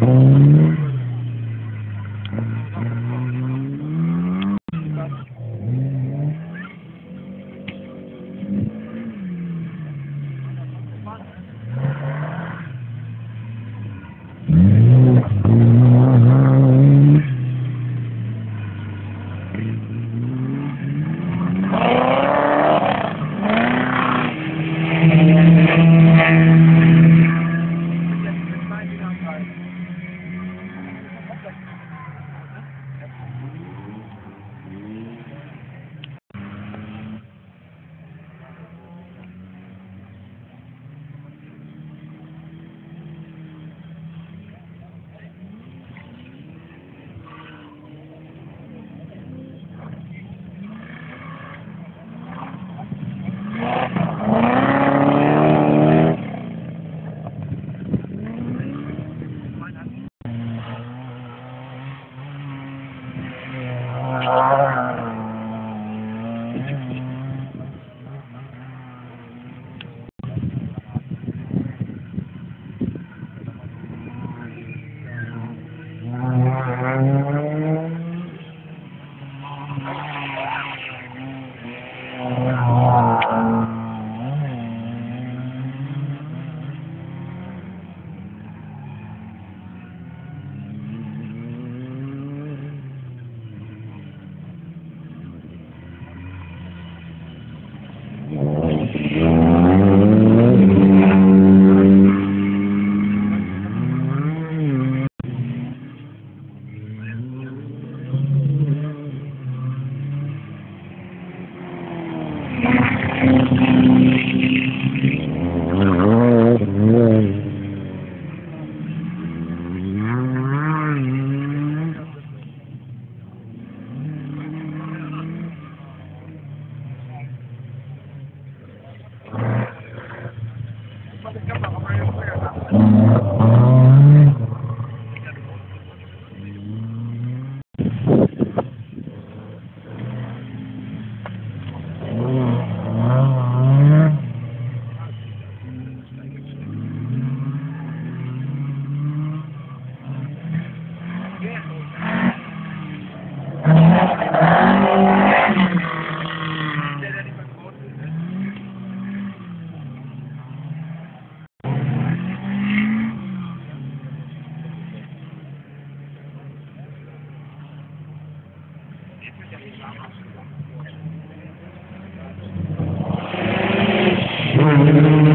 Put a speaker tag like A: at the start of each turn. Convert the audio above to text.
A: Boom. Amém. Amen.